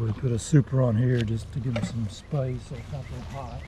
We put a super on here just to give them some space so it's not so hot.